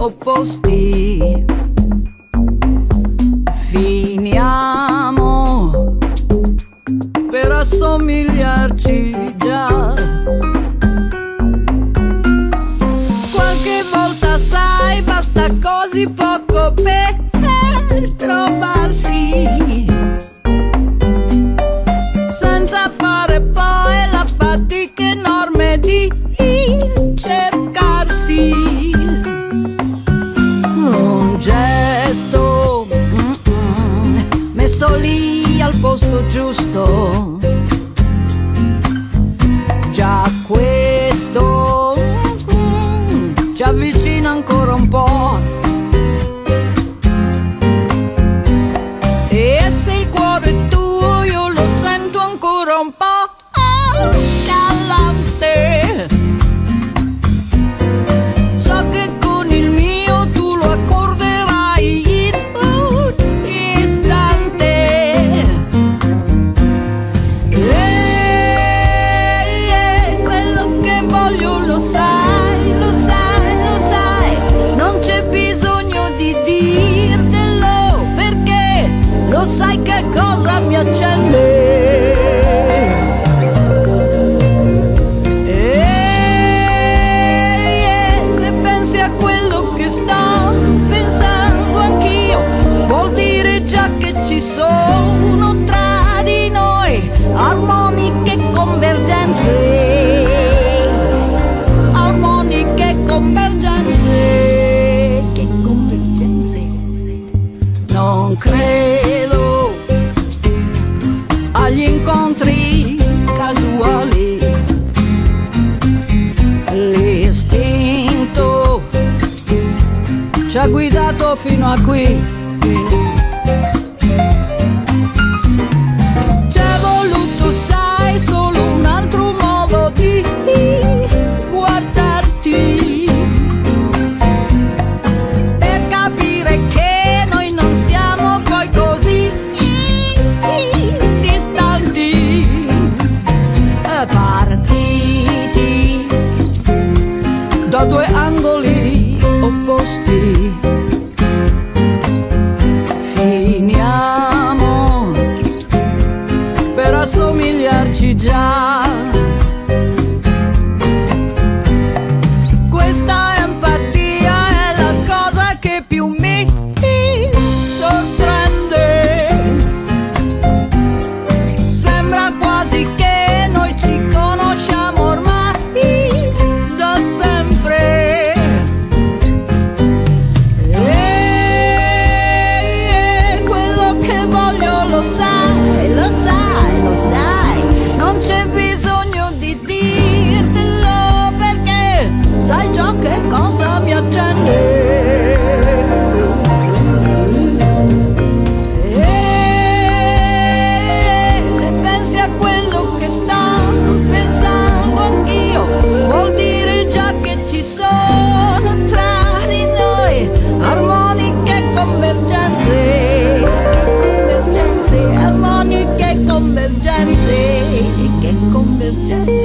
opposti. al posto giusto. sai, lo sai, lo sai, non c'è bisogno di dirtelo perché lo sai che cosa mi accende. Non credo agli incontri casuali. L'istinto ci ha guidato fino a qui. convergiare, che convergiare.